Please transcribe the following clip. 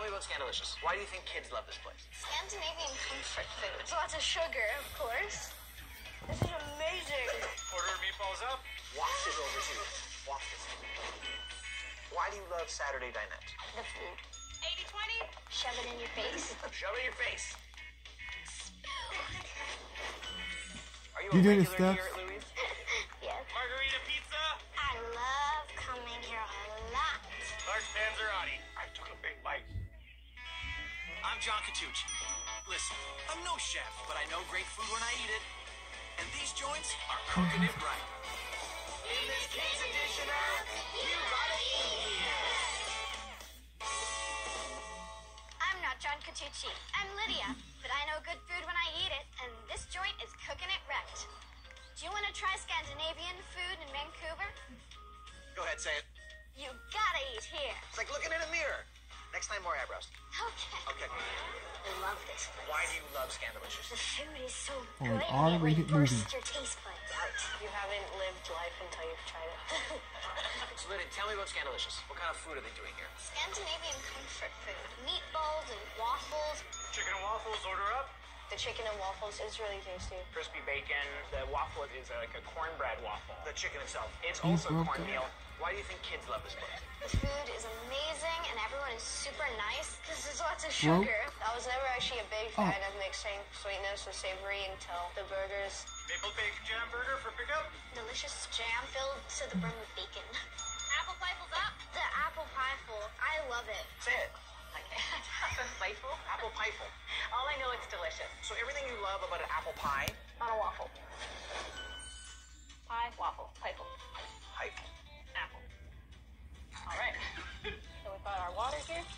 tell me about Scandilicious. Why do you think kids love this place? Scandinavian comfort food. Lots of sugar, of course. This is amazing. Order meatballs up. Waft it over to you. Waft it. Why do you love Saturday dinette? The food. 80-20. Shove it in your face. Shove it in your face. Are you, You a doing the regular I'm John Catucci. Listen, I'm no chef, but I know great food when I eat it. And these joints are cooking it right. In this kids edition of You Gotta Eat Here. I'm not John Catucci. I'm Lydia, but I know good food when I eat it, and this joint is cooking it right. Do you want to try Scandinavian food in Vancouver? Go ahead, say it. You gotta eat here. It's like looking in a mirror. Next time, more eyebrows. Okay. Okay. I love this place. Why do you love Scandilicious? The food is so Oh, good. an it R-rated like bursts movie. your taste buds out. You haven't lived life until you've tried it. So, Lydia, tell me about Scandilicious. What kind of food are they doing here? Scandinavian comfort food. Meatballs and waffles. Chicken and waffles. Order up. the chicken and waffles is really tasty. Crispy bacon. The waffle is uh, like a cornbread waffle. The chicken itself. It's Beef also broken. cornmeal. Why do you think kids love this place? The food is amazing and everyone is super nice because there's lots of Well- sugar. I was never actually a big Oh. fan of mixing sweetness with savory until the burgers. Maple bacon jam burger for pickup. Delicious jam filled to the brim with bacon. Apple pie's up. The apple pie full. I love it. Say it. Apple playful? Apple pieful. All I know it's delicious. So everything you love about an apple pie, On a waffle. Water here.